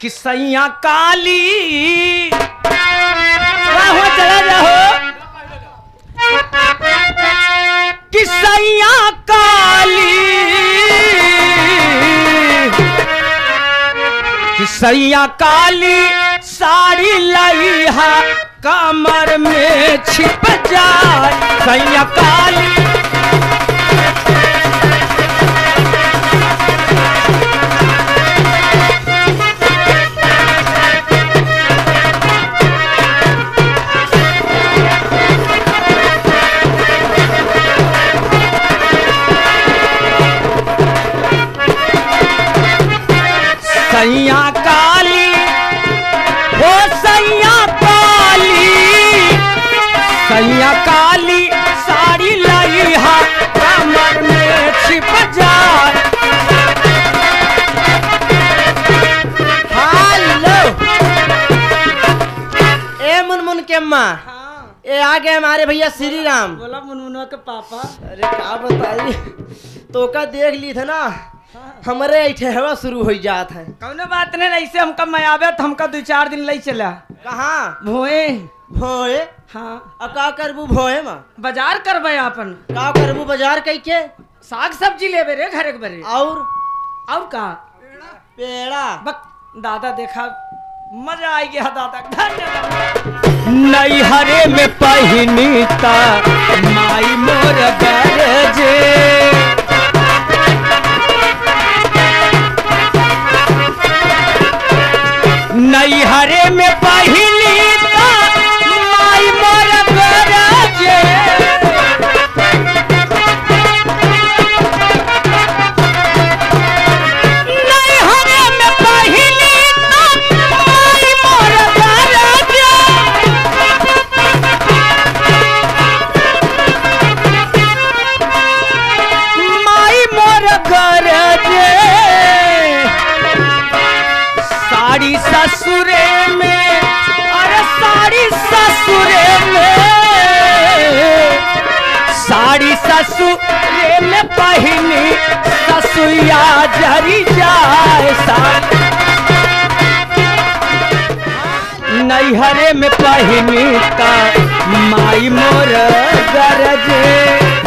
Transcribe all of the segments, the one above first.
कि सैया काली। राहो चला जाओ। कि सैया काली। कि सैया काली साड़ी लइहा कमर में छिप जाए। सैया काली सैया काली हो सैया काली। सैया काली साड़ी लइहा कमर में छिप जाए। हेलो। ए मुनमुन के हाँ। ए आ गए हमारे भैया श्री राम। बोला मुनमुनवा के पापा। अरे का बताई तो का देख ली थे ना। हमारे ठहवा शुरू हो जात है। कौनो बात नहीं ऐसे हमका मैं आवे तो हमका दो चार दिन लई चला। कहाँ? भोए। भोए? हाँ। आ का करबू भोए माँ? बाज़ार करबे अपन का करबू बाज़ार कई के साग सब्ज़ी लेबे रे घरे के बरे। और? और का? पेड़ा। बक दादा देखा मज़ा आई गया दादा। धन्यवाद नैहरे में पहिनी ता माई मोर नैहरे में पहिनी पहिनी ससुया जरी जाए नैहरे में पहनी का माई मोर गरजे।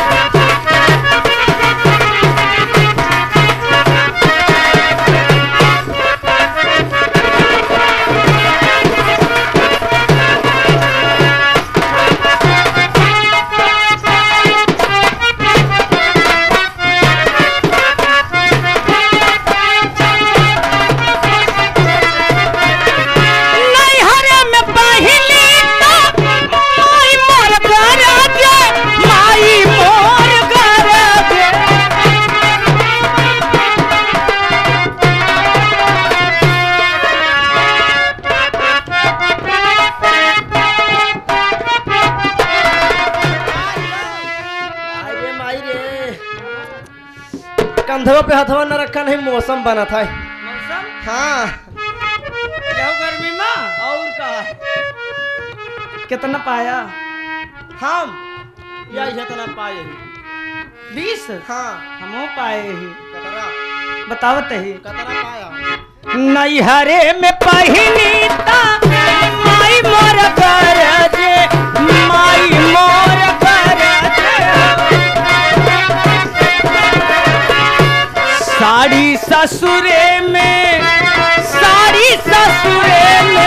कंधों पे हथवा न रखा नहीं मौसम बना था। मौसम? हाँ। क्या गर्मी में। और का कितना पाया? हम? या इतना पाए बीस? हाँ। हम पाए ही। कतरा बतावत ही। कतरा पाया? नैहरे में पहिनी साड़ी ससुरे में साड़ी ससुरे में